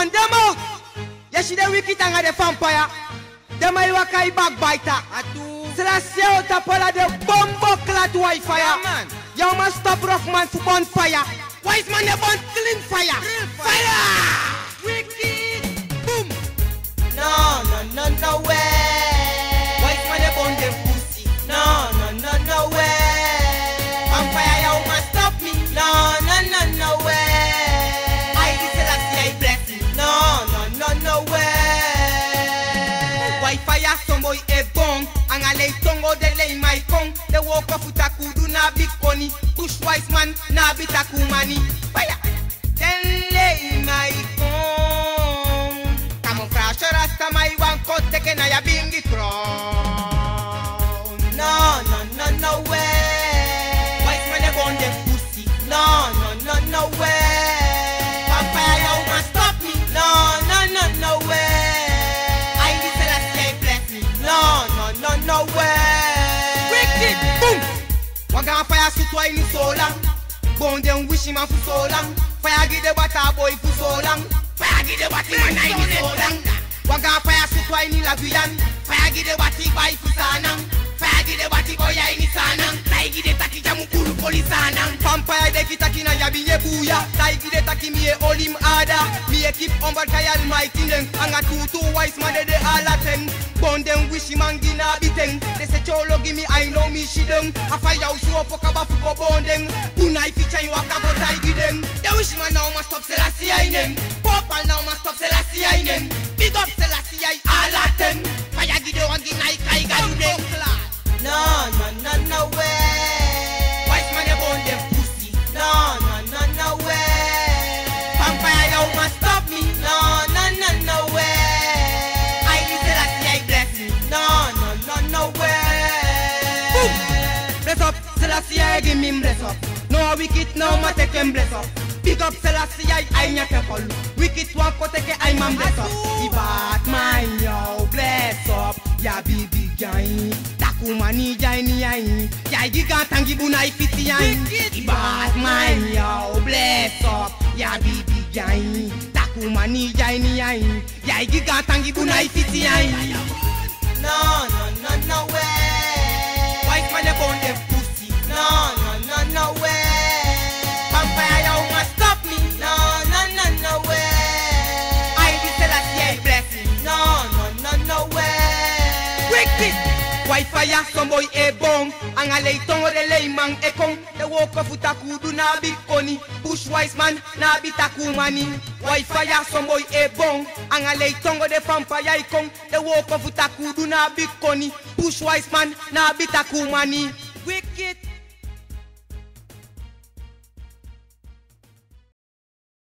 And them out. See the wicked and the vampire. Them are your kai backbiter. Selassie out of all of the bombo clat white fire. Yeah, man. You must stop rough man to burn fire. Wise man they burn clean fire. Real fire. Wicked. Some boy a bong. Ang alay tongo de lay my kong. The walk of utakudu na big koni Push wise man na bitakumani Fire! Then lay my kong. Camouflage rasta my one cut Teke na ya bingi crown no, no, no way. Wicked. Boom Waga fire shoot why in so long. Bone them wish him for so long. Fire give the water boy for so long. Fire give the water man I for so long. Waga fire shoot why ni laguyan Fire give the water boy for sanang. Fire give the water boy I so sanang. Tai give the taki jamu kuru poli sanang. Vampire de kitaki na yabi ye buya Tai give the taki mie olim ada Keep on kay almighty neng. Anga tutu wise man de de alaten Bone them wish him and gina biteng They say cholo give me I know me she them. A fire house you up a bafu go bone them. Punai feature you a kabo tai give them. They wish man now must stop Selassie I name Popal now must stop Selassie I name Big up Selassie I all Give me bless up. No wicked, no ma take him bless up. Big up Selassie I I nyake fall. Wicked one ko take I man bless up. The Batman yo bless up. Ya bibi jai, takumani jai ni ai. Ya giga tangi buna ifiti ai. The Batman yo bless up. Ya bibi jai, takumani jai ni ai. Ya giga tangi buna ifiti ai. No, no, no, no way. Wicked White fire, some boy a bong Ang alay tongo de layman e kong The walk of utakudu na big koni. Push wise man na bitakumani White fire, some boy a bong Ang alay tongo de vampire e kong The walk of utakudu na big koni. Push wise man na bitakumani Wicked